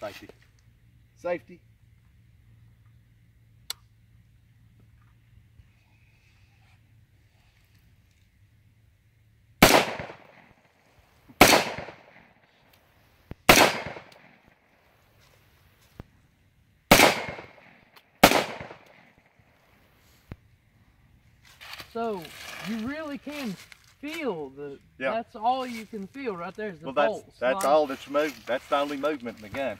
Safety. Safety. So you really can feel the. Yeah. That's all you can feel right there is the Well, that's bolts. that's not- all that's moved. That's the only movement in the gun.